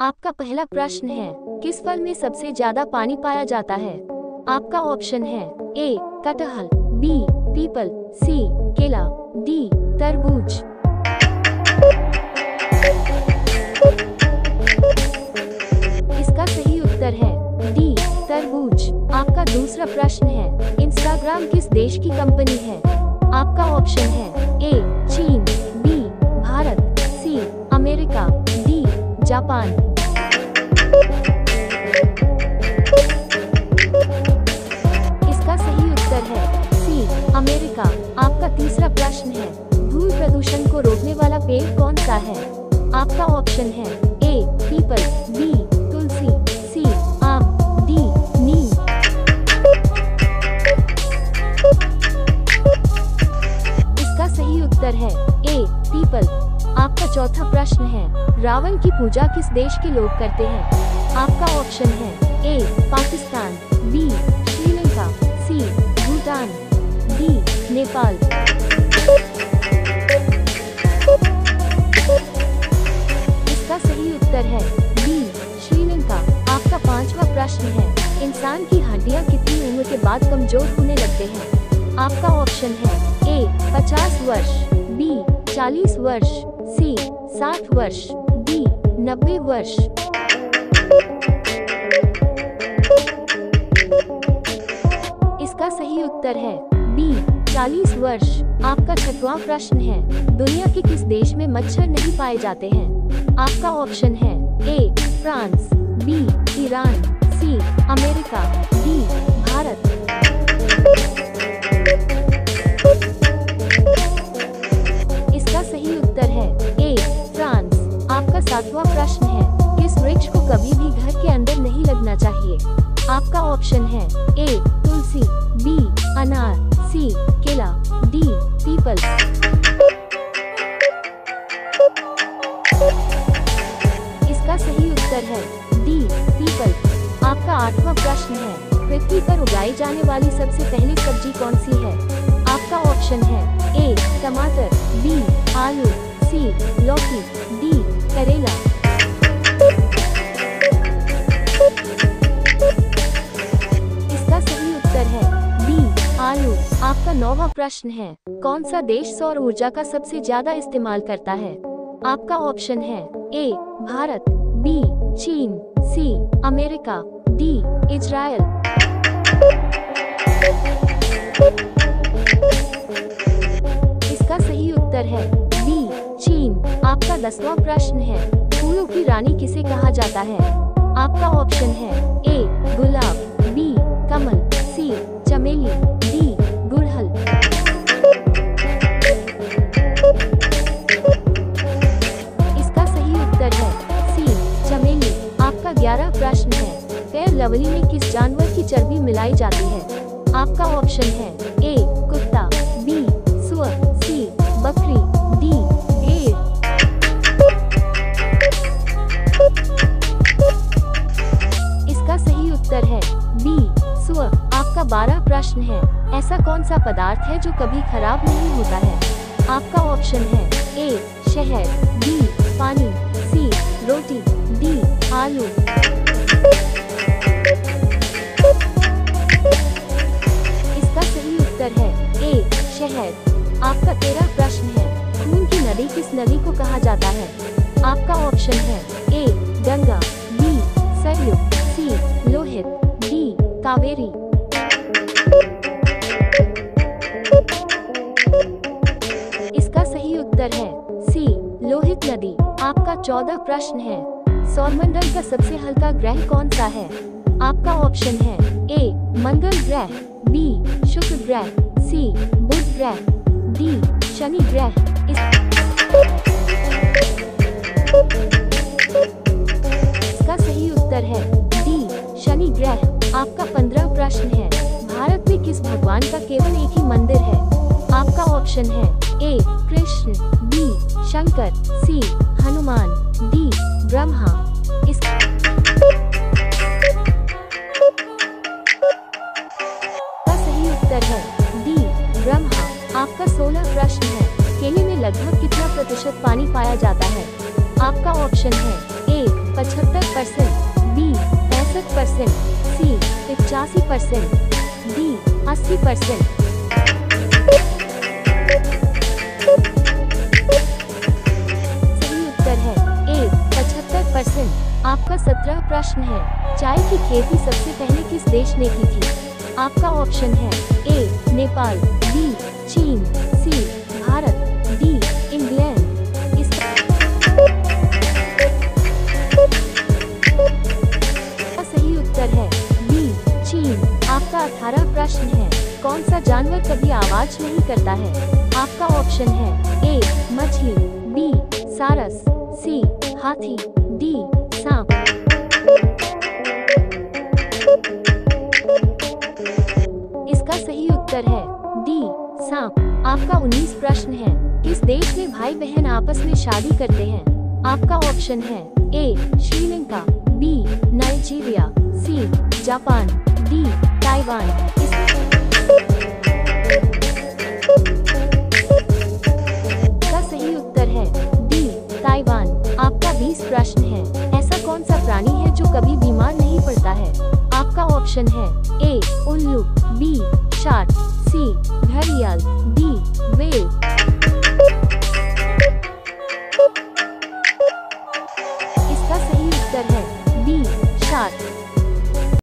आपका पहला प्रश्न है, किस फल में सबसे ज़्यादा पानी पाया जाता है? आपका ऑप्शन है, ए, कटहल, बी, पीपल, सी, केला, डी, तरबूज। इसका सही उत्तर है, डी, तरबूज। आपका दूसरा प्रश्न है, इंस्टाग्राम किस देश की कंपनी है? आपका ऑप्शन है, ए, चीन, B, Bharat, C, America, D, Japan. America, आपका तीसरा प्रश्न है। धूल प्रदूषण को रोकने वाला पेड़ कौन सा है? आपका ऑप्शन है ए पीपल बी तुलसी सी आम डी नीम। इसका सही उत्तर है ए पीपल आपका चौथा प्रश्न है, रावण की पूजा किस देश के लोग करते हैं? आपका ऑप्शन है ए पाकिस्तान बी नेपाल। इसका सही उत्तर है बी, श्रीलंका। आपका पांचवा प्रश्न है, इंसान की हड्डियाँ कितनी उम्र के बाद कमज़ोर होने लगते हैं? आपका ऑप्शन है ए 50 वर्ष बी 40 वर्ष सी 60 वर्ष डी 90 वर्ष। इसका सही उत्तर है बी 40 वर्ष, आपका छठवां प्रश्न है। दुनिया के किस देश में मच्छर नहीं पाए जाते हैं? आपका ऑप्शन है A, France, B, Iran, C, America, D, Bharat. इसका सही उत्तर है ए, फ्रांस। आपका सातवां प्रश्न है, किस वृक्ष को कभी भी घर के अंदर नहीं लगना चाहिए? आपका ऑप्शन है ए, तुलसी, बी अनार सी केला डी पीपल इसका सही उत्तर है डी पीपल आपका आठवां प्रश्न है, पृथ्वी पर उगाई जाने वाली सबसे पहली सब्ज़ी कौन सी है? आपका ऑप्शन है ए टमाटर बी आलू सी लौकी डी करेला. प्रश्न है, कौन सा देश सौर ऊर्जा का सबसे ज़्यादा इस्तेमाल करता है? आपका ऑप्शन है, ए, भारत बी चीन सी अमेरिका डी इजराइल। इसका सही उत्तर है बी चीन। आपका दसवां प्रश्न है, फूलों की रानी किसे कहा जाता है? आपका ऑप्शन है, ए, गुलाब। प्रश्न है। फेयर लवली में किस जानवर की चर्बी मिलाई जाती है? आपका ऑप्शन है ए, कुत्ता, बी, सुअर, सी, बकरी, डी इसका सही उत्तर है बी, सुअर। आपका बारह प्रश्न है। ऐसा कौन सा पदार्थ है जो कभी खराब नहीं होता है? आपका ऑप्शन है ए, शहद, बी, पानी, सी, रोटी, डी, आलू। ए शहद आपका तेरह प्रश्न है। खून की नदी किस नदी को कहा जाता है? आपका ऑप्शन है A Ganga B Saryu C Lohit D Kaveri. इसका सही उत्तर है सी लोहित नदी। आपका चौदह प्रश्न है। सौरमंडल का सबसे हल्का ग्रह कौन सा है? आपका ऑप्शन है ए मंगल ग्रह बी शुक्र ग्रह सी बुध ग्रह डी शनि ग्रह इस... इसका सही उत्तर है डी शनि ग्रह आपका पंद्रह प्रश्न है। भारत में किस भगवान का केवल एक ही मंदिर है? आपका ऑप्शन है A Krishna B Shankar C Hanuman D Brahma. प्रतिशत पानी पाया जाता है। आपका ऑप्शन है ए पचहत्तर परसेंट बी पैंसठ परसेंट सी पिचासी परसेंट डी अस्सी परसेंट है ए पचहत्तर परसेंट आपका सत्रह प्रश्न है। चाय की खेती सबसे पहले किस देश ने की थी? आपका ऑप्शन है ए नेपाल बी चीन अठारह प्रश्न है। कौन सा जानवर कभी आवाज़ नहीं करता है? आपका ऑप्शन है ए मछली बी सारस सी हाथी डी सांप। इसका सही उत्तर है डी सांप। आपका 19 प्रश्न है। किस देश में भाई बहन आपस में शादी करते हैं। आपका ऑप्शन है A Sri Lanka B Nigeria C Japan D Taiwan. का सही उत्तर है डी ताइवान आपका 20 प्रश्न है। ऐसा कौन सा प्राणी है जो कभी बीमार नहीं पड़ता है? आपका ऑप्शन है ए उल्लू बी शार्क सी घड़ियाल डी वेल